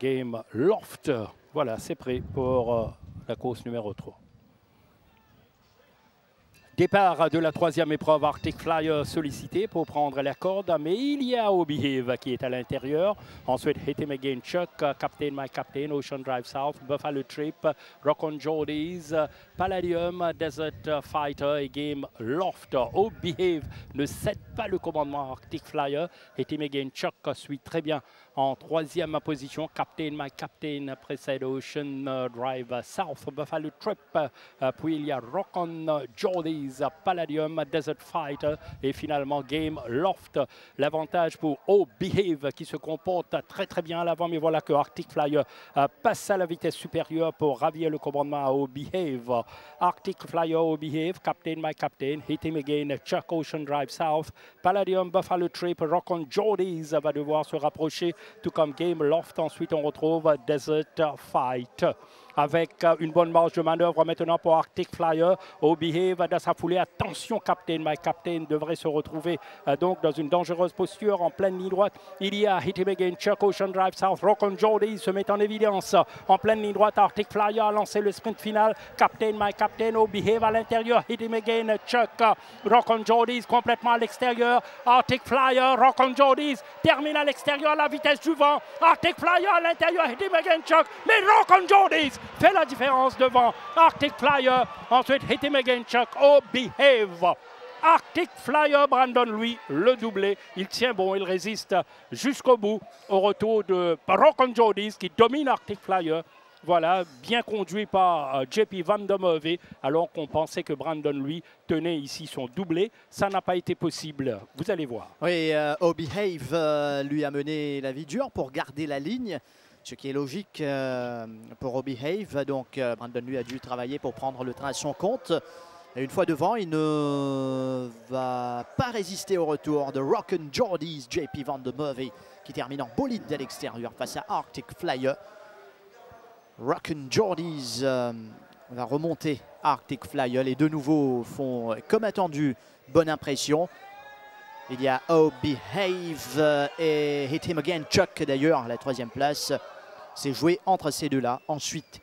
game Loft. Voilà, c'est prêt pour euh, la course numéro 3. Départ de la troisième épreuve, Arctic Flyer sollicité pour prendre la corde, mais il y a Obehave qui est à l'intérieur. Ensuite, Hit Chuck, Captain My Captain, Ocean Drive South, Buffalo Trip, Rock on Jordies, Palladium, Desert Fighter et Game Loft. Obehave ne cède pas le commandement Arctic Flyer. Hit Chuck suit très bien en troisième position. Captain My Captain précède Ocean Drive South, Buffalo Trip, puis il y a Rock on Jordies. Palladium, Desert Fighter et finalement Game Loft. L'avantage pour O Behave qui se comporte très très bien à l'avant, mais voilà que Arctic Flyer euh, passe à la vitesse supérieure pour ravir le commandement à O Behave. Arctic Flyer, O Behave, Captain My Captain, Hit Him Again, Chuck Ocean Drive South, Palladium, Buffalo Trip, Rock on Jordies va devoir se rapprocher, tout comme Game Loft. Ensuite, on retrouve Desert Fight avec euh, une bonne marge de manœuvre maintenant pour Arctic Flyer. Behave dans sa foulée. Attention, Captain. My Captain devrait se retrouver euh, donc dans une dangereuse posture en pleine ligne droite. Il y a Hit Him Again, Chuck Ocean Drive South, Rock on Jordy se met en évidence. En pleine ligne droite, Arctic Flyer a lancé le sprint final. Captain, My Captain, Behave à l'intérieur. Hit Him Again, Chuck, Rock on Jordies complètement à l'extérieur. Arctic Flyer, Rock on Jordies termine à l'extérieur la vitesse du vent. Arctic Flyer à l'intérieur, Hit Him Again, Chuck, mais Rock on Jordies fait la différence devant Arctic Flyer. Ensuite, Hit Him Again Chuck, Oh Behave. Arctic Flyer, Brandon lui, le doublé. Il tient bon, il résiste jusqu'au bout au retour de Rock Jordis qui domine Arctic Flyer. Voilà, bien conduit par euh, JP Van Merwe, alors qu'on pensait que Brandon, lui, tenait ici son doublé. Ça n'a pas été possible, vous allez voir. Oui, euh, Oh Behave euh, lui a mené la vie dure pour garder la ligne ce qui est logique euh, pour Obehave. Donc euh, Brandon lui a dû travailler pour prendre le train à son compte. Une fois devant, il ne va pas résister au retour de Rockin' Jordies, JP Van de Murray, qui termine en bolide à l'extérieur face à Arctic Flyer. Rockin' Jordies euh, va remonter Arctic Flyer. Les deux nouveaux font, comme attendu, bonne impression. Il y a Oh Behave et Hit Him Again Chuck d'ailleurs, la troisième place. C'est joué entre ces deux-là. Ensuite,